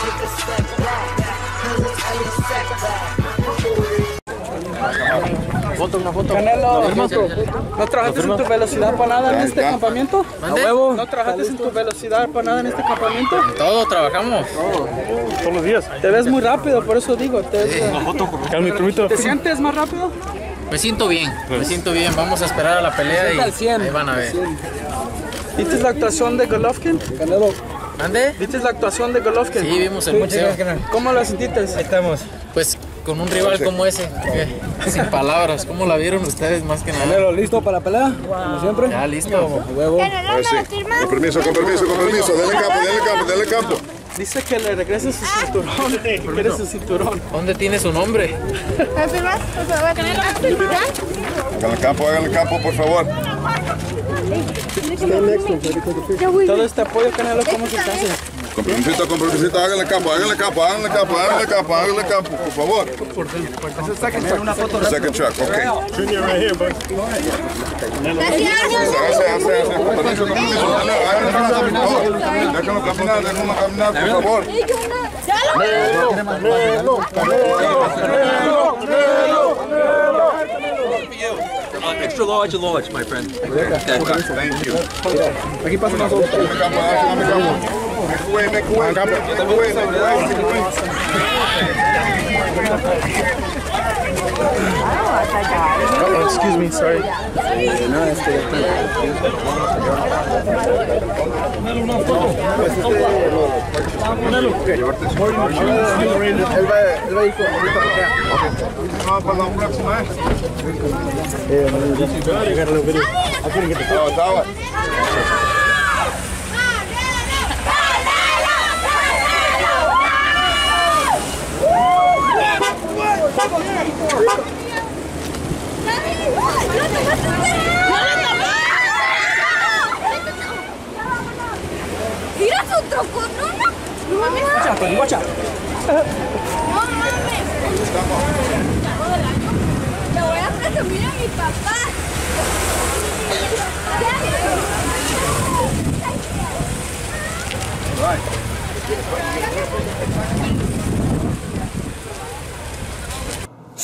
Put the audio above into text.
take a step back. Cause it's Ellie Setback. Canelo, ¿no trabajaste en tu velocidad para nada en este campamento? ¿Mande? ¿No trabajaste en tu velocidad para nada en este campamento? Todo trabajamos. Todos los días. Te ves muy rápido, por eso digo. ¿Te, ¿te sientes más rápido? Me siento bien, me siento bien. Vamos a esperar a la pelea y al 100. ahí van a ver. ¿Viste la actuación de Golovkin? Canelo. ¿Mande? ¿Viste la actuación de Golovkin? Sí, vimos el boxeo. ¿Cómo la sentiste? Ahí estamos. Pues con un rival como ese, sin palabras. ¿Cómo la vieron ustedes más que nada? ¿listo para la pelea? Como siempre. Ya listo. Huevo. Con permiso, con permiso, con permiso. Denle campo, denle campo, denle campo. Dice que le regrese su cinturón. Que quiere su cinturón. ¿Dónde tiene su nombre? Háganle campo, háganle campo, por favor. Todo este apoyo, Canelo, ¿cómo se hace? Con permiso, con permiso, háganle campo, háganle campo, háganle campo, háganle campo, háganle campo, por favor. Second track, ok. Junior right here, bud. Por favor. Caminar, caminar, por favor. Extra large and large, my friend. Thank you. Make way, make way. Me, sorry. Vamos para la próxima, ¿eh? Estaba, estaba. Mira su troco, no, no. No mames. No mames. Le voy a presumir a mi papá.